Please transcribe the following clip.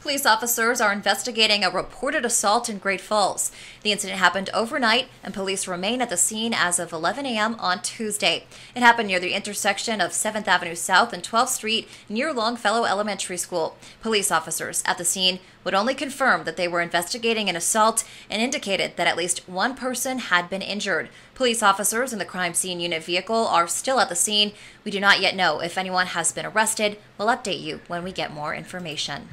Police officers are investigating a reported assault in Great Falls. The incident happened overnight, and police remain at the scene as of 11 a.m. on Tuesday. It happened near the intersection of 7th Avenue South and 12th Street near Longfellow Elementary School. Police officers at the scene would only confirm that they were investigating an assault and indicated that at least one person had been injured. Police officers in the crime scene unit vehicle are still at the scene. We do not yet know if anyone has been arrested. We'll update you when we get more information.